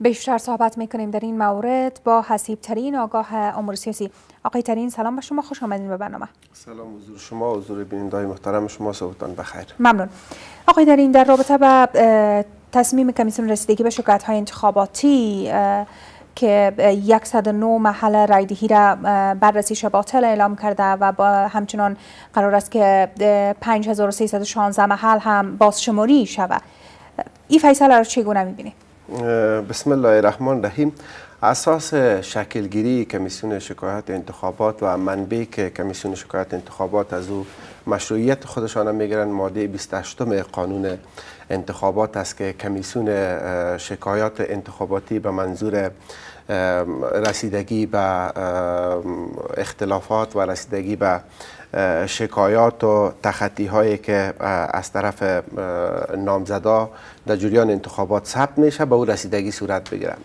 بیشتر صحبت می‌کنیم در این مورد با حسیب ترین آگاه امور سیاسی. آقای ترین سلام به شما خوش آمدین به برنامه. سلام حضور شما حضور بینندای محترم شما صبحتان بخیر. ممنون. آقای ترین در رابطه با تصمیم کمیسیون رسیدگی به شکایت های انتخاباتی که 109 محل رایدهی را بررسیش باطل اعلام کرده و با همچنان قرار است که 5316 محل هم بازشماری شود. این فیصله را چگونه می‌بینید بسم الله الرحمن الرحیم. اساس شکلگیری کمیسیون شکایت انتخابات و منبع که کمیسیون شکایت انتخابات از او مشروعیت خودشان می‌گیرن ماده 28 قانون انتخابات است که کمیسیون شکایات انتخاباتی به منظور رسیدگی به اختلافات و رسیدگی به شکایات و تخطی هایی که از طرف نامزدا در جریان انتخابات ثبت میشه به او رسیدگی صورت بگیرن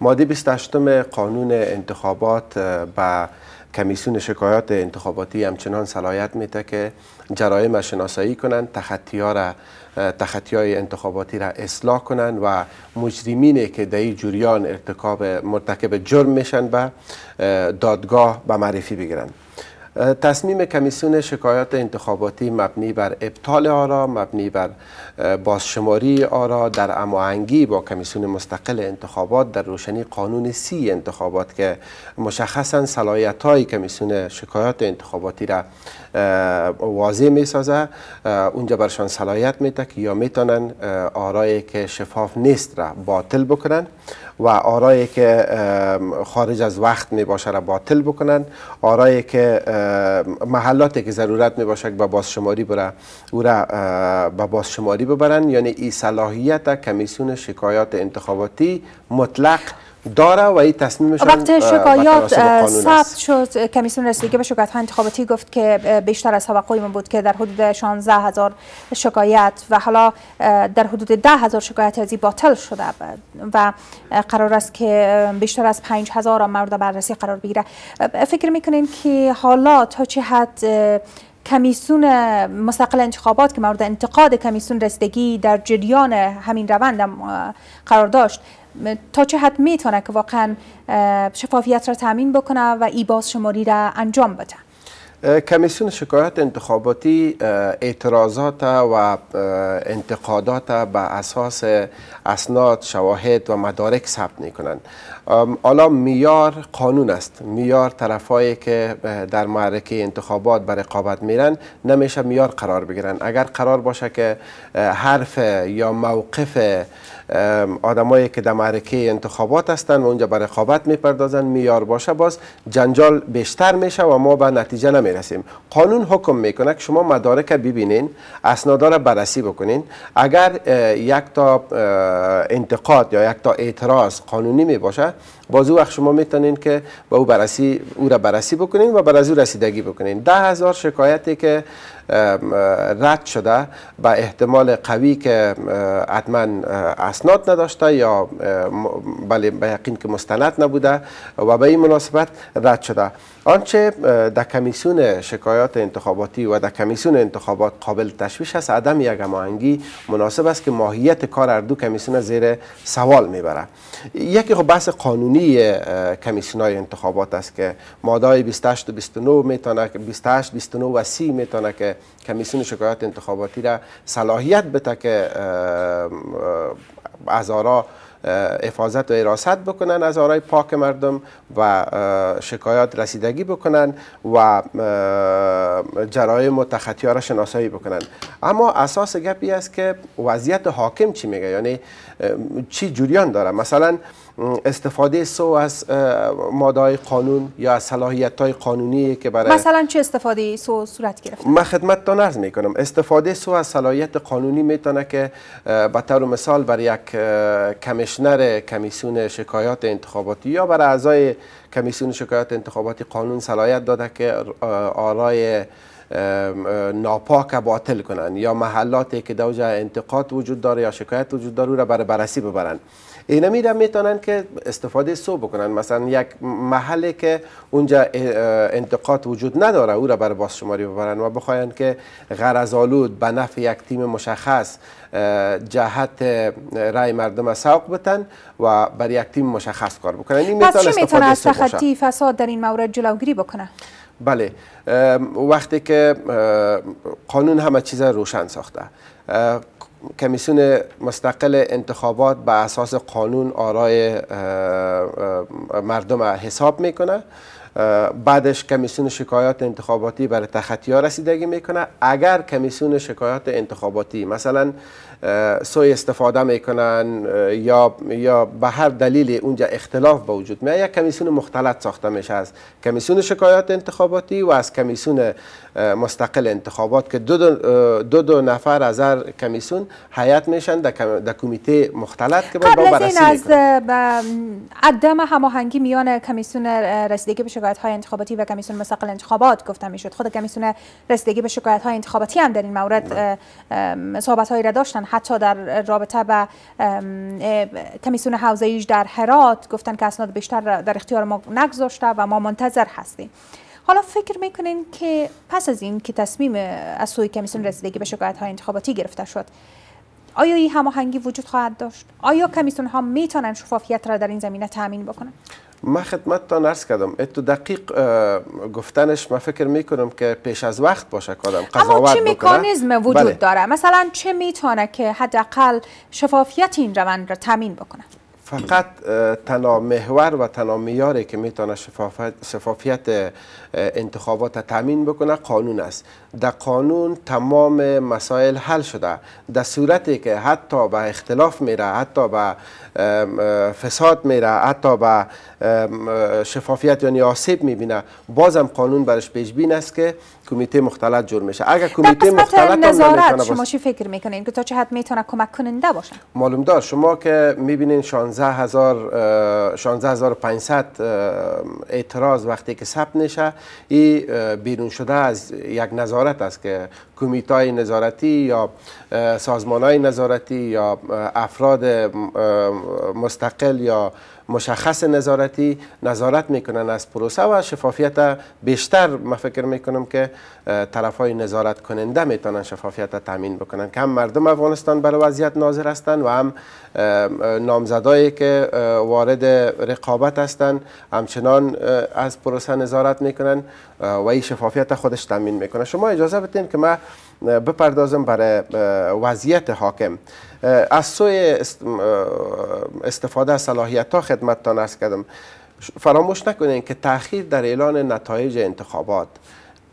ماده 28 قانون انتخابات به کمیسیون شکایات انتخاباتی همچنان صلاحیت میده که جرایم شناسایی کنند تخطی ها را تخطی های انتخاباتی را اصلاح کنند و مجرمینی که در این جریان ارتکاب مرتکب جرم میشن به دادگاه به معرفی بگیرند تصمیم کمیسیون شکایات انتخاباتی مبنی بر ابطال آرا مبنی بر بازشماری آرا در اماهنگی با کمیسیون مستقل انتخابات در روشنی قانون سی انتخابات که مشخصا صلاحیت های کمیسیون شکایات انتخاباتی را واضح می سازه اونجا برشان صلاحیت میده که یا می‌تونن آرایی که شفاف نیست را باطل بکنن و آرایی که خارج از وقت می باشه را باطل بکنن. آرایی که محلاتی که ضرورت می باشه که به بازشماری بره او را به بازشماری ببرن یعنی این صلاحیت کمیسیون شکایات انتخاباتی مطلق داره و این تصمیمشان وقت شکایات ثبت شد. کمیسیون رسیدگی به شکایت انتخاباتی گفت که بیشتر از توقع من بود که در حدود 16 هزار شکایت و حالا در حدود 10 هزار شکایت از باطل شده و قرار است که بیشتر از 5 هزار مورد بررسی قرار بگیره. فکر می‌کنین که حالا تا چه حد کمیسیون مستقل انتخابات که مورد انتقاد کمیسیون رسیدگی در جریان همین روند قرار داشت تا چه حد می‌تونه که واقعا شفافیت را تامین بکنه و ای باز شماری را انجام بده؟ کمیسیون شکایت انتخاباتی اعتراضات و انتقادات به اساس اسناد شواهد و مدارک ثبت می‌کنند. حالا میار قانون است. میار طرفایی که در معرکه انتخابات به رقابت میرن نمیشه میار قرار بگیرن. اگر قرار باشه که حرف یا موقف آدمایی که در معرکه انتخابات هستند و اونجا به رقابت می‌پردازن میار باشه باز جنجال بیشتر میشه و ما به نتیجه نمی‌رسیم. قانون حکم می‌کنه که شما مدارک ببینین اسنادا را بررسی بکنین. اگر یک تا انتقاد یا یک تا اعتراض قانونی می باشه باز وقت شما می‌تونین که با او بررسی او را بررسی بکنین و بر از او رسیدگی بکنین. ده هزار شکایتی که رد شده به احتمال قوی که حتما اسناد نداشته یا بله به یقین که مستند نبوده و به این مناسبت رد شده. آنچه در کمیسیون شکایات انتخاباتی و در کمیسیون انتخابات قابل تشویش است عدم یک هماهنگی مناسب است که ماهیت کار اردو کمیسیون زیر سوال می‌بره یکی خب بحث قانونی کمیسیون های انتخابات است که ماده 28 و 29 می‌تونه 28 29 و 30 می‌تونه که کمیسیون شکایات انتخاباتی را صلاحیت بده که از آرا افاظت و اراست بکنن از آرای پاک مردم و شکایات رسیدگی بکنن و جرایم و تخطی را شناسایی بکنن. اما اساس گپی است که وضعیت حاکم چی میگه؟ یعنی چی جریان داره؟ مثلا استفاده سو از ماده قانون یا از صلاحیت های قانونی که برای مثلا چه استفاده سو صورت گرفت من خدمت عرض می کنم استفاده سو از صلاحیت قانونی می‌تونه که به طور مثال برای یک کمیشنر کمیسیون شکایات انتخاباتی یا برای اعضای کمیسیون شکایات انتخاباتی قانون صلاحیت داده که آرای ناپاک باطل کنن یا محلاتی که دوجه انتقاد وجود داره یا شکایت وجود داره را برای بررسی ببرن. اینا میرن می‌تونن که استفاده سو بکنن. مثلا یک محلی که اونجا انتقاد وجود نداره او را برای باز شماری ببرن و بخواین که غرض آلود به نفع یک تیم مشخص جهت رای مردم سوق بتن و بر یک تیم مشخص کار بکنن. این پس چی می‌تونه از تخطی فساد در این مورد جلوگیری بکنه؟ بله. وقتی که قانون همه چیز روشن ساخته. کمیسیون مستقل انتخابات به اساس قانون آرای مردم حساب می‌کنه. بعدش کمیسیون شکایات انتخاباتی برای تخطی رسیدگی می‌کنه. اگر کمیسیون شکایات انتخاباتی مثلا سوی استفاده می‌کنن یا یا به هر دلیل اونجا اختلاف به وجود میاد یک کمیسیون مختلط ساخته میشه از کمیسیون شکایات انتخاباتی و از کمیسیون مستقل انتخابات که دو دو, دو, دو نفر از هر کمیسیون حیات میشن در کمیته مختلط که قبل از این از عدم هماهنگی میان کمیسیون رسیدگی به شکایت های انتخاباتی و کمیسیون مستقل انتخابات گفته می‌شد. خود کمیسیون رسیدگی به شکایت های انتخاباتی هم در این مورد صحبت هایی را داشتن. حتی در رابطه به کمیسیون حوزه در هرات گفتن که اسناد بیشتر در اختیار ما نگذاشته و ما منتظر هستیم. حالا فکر می‌کنین که پس از این که تصمیم از سوی کمیسیون رسیدگی به شکایت های انتخاباتی گرفته شد آیا این هماهنگی وجود خواهد داشت؟ آیا کمیسیون ها می‌تونن شفافیت را در این زمینه تامین بکنن؟ من خدمت نرس کردم اتو دقیق گفتنش من فکر می‌کنم که پیش از وقت باشه کادم قضاوت اما چه میکانیزم وجود بله. داره؟ مثلا چه می‌تونه که حداقل شفافیت این روند را تامین بکنه؟ فقط تنها محور و تنها میاری که می‌تونه شفافیت انتخابات تامین بکنه قانون است. در قانون تمام مسائل حل شده. در صورتی که حتی به اختلاف میره حتی به فساد میره حتی به شفافیت یعنی آسیب می‌بینه بازم قانون برش پیش بین است که کمیته مختلط جور میشه. اگر کمیته مختلط نظارت شما چی فکر می‌کنین؟ که تا چه حد می‌تونه کمک کننده باشه؟ معلوم دار شما که می‌بینین 16500 16500 اعتراض وقتی که ثبت نشه این بیرون شده از یک نظارت است که کمیته های نظارتی یا سازمان های نظارتی یا افراد مستقل یا مشخص نظارتی نظارت می‌کنن از پروسه و شفافیت بیشتر ما فکر می‌کنم که طرف های نظارت کننده می‌تونن شفافیت تامین بکنن. که هم مردم افغانستان بر وضعیت ناظر هستند و هم نامزدایی که وارد رقابت هستند همچنان از پروسه نظارت می‌کنن و این شفافیت خودش تامین می‌کنه. شما اجازه بدین که ما بپردازم برای وضعیت حاکم. از سوی استفاده از صلاحیت ها خدمتتان ارز کردم. فراموش نکنین که تاخیر در اعلان نتایج انتخابات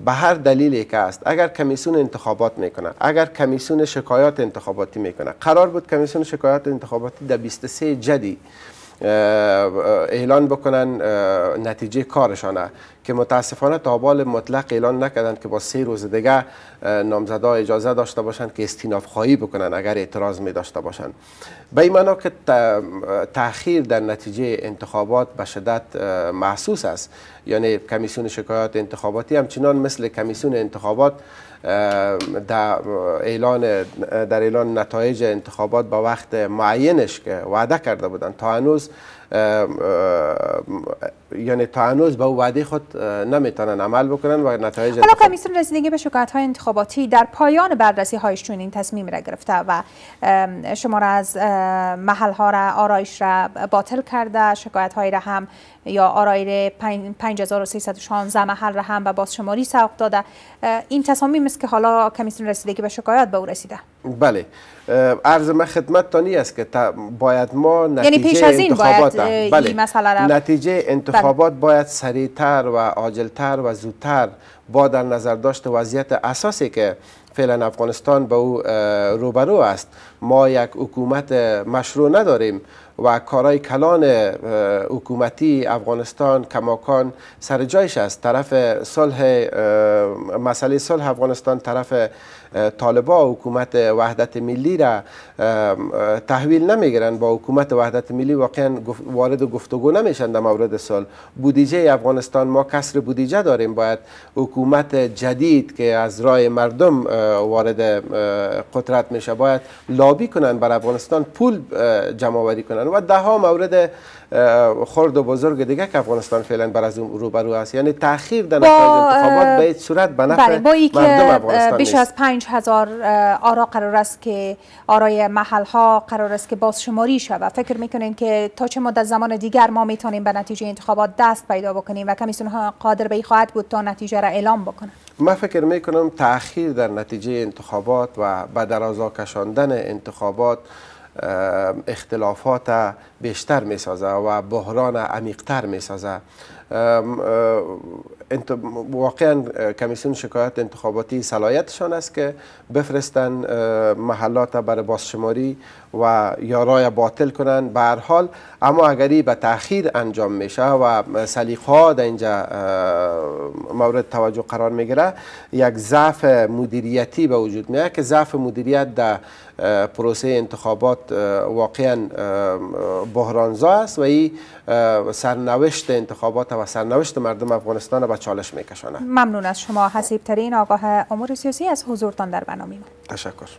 به هر دلیلی که است. اگر کمیسیون انتخابات می‌کنه اگر کمیسیون شکایات انتخاباتی می‌کنه قرار بود کمیسیون شکایات انتخاباتی در 23 جدی اعلان بکنن نتیجه کارشانه که متاسفانه تا بال مطلق اعلان نکردند که با سه روز دیگه نامزدا اجازه داشته باشند که استیناف خواهی بکنن اگر اعتراض می داشته باشند. به این معنا که تاخیر در نتیجه انتخابات به شدت محسوس است. یعنی کمیسیون شکایات انتخاباتی همچنان مثل کمیسیون انتخابات در اعلان در اعلان نتایج انتخابات با وقت معینش که وعده کرده بودند تا هنوز یعنی تا هنوز به وعده خود نمی‌تونن عمل بکنن و نتایج حالا کمیسیون رسیدگی به شکایت های انتخاباتی در پایان بررسی هایش چون این تصمیم را گرفته و شما را از محل ها را آرایش را باطل کرده شکایت های را هم یا آرای 5316 محل را هم به باز شماری سوق داده این تصامیم است که حالا کمیسیون رسیدگی به شکایات به او رسیده. بله. عرض من خدمت تانی است که باید ما نتیجه یعنی پیش از این باید بله. نتیجه انتخابات بله. باید سریعتر و عاجلتر و زودتر با در نظر داشت وضعیت اساسی که فعلا افغانستان به او روبرو است. ما یک حکومت مشروع نداریم. و کارهای کلان حکومتی افغانستان کماکان سر جایش است. طرف صلح مسئله صلح افغانستان طرف طالبا حکومت وحدت ملی را تحویل نمی‌گیرن. با حکومت وحدت ملی واقعا وارد گفتگو نمیشن در مورد صلح. بودجه افغانستان ما کسر بودجه داریم. باید حکومت جدید که از رای مردم وارد قدرت میشه باید لابی کنن بر افغانستان پول جمع آوری کنن. و ده ها مورد خرد و بزرگ دیگه که افغانستان فعلا بر از روبرو است. یعنی تاخیر در نتایج انتخابات به صورت به نفع بله، مردم افغانستان بیش از 5000 آرا قرار است که آرای محل ها قرار است که باز شماری شود. فکر می‌کنین که تا چه مدت زمان دیگر ما می‌تونیم به نتیجه انتخابات دست پیدا بکنیم و کمیسیون ها قادر به خواهد بود تا نتیجه را اعلام بکنه من فکر می‌کنم تاخیر در نتیجه انتخابات و به درازا کشاندن انتخابات اختلافات بیشتر می سازه و بحران عمیقتر می سازه واقعا کمیسیون شکایت انتخاباتی صلاحیتشان است که بفرستن محلات برای بازشماری و یا رای باطل کنن. به هر حال اما اگری به تاخیر انجام میشه و سلیقه ها در اینجا مورد توجه قرار می‌گیره یک ضعف مدیریتی به وجود میاد که ضعف مدیریت در پروسه انتخابات واقعا بحرانزا است و این سرنوشت انتخابات و سرنوشت مردم افغانستان به چالش میکشانه ممنون از شما حسیب ترین آگاه امور سیاسی از حضورتان در برنامه تشکر.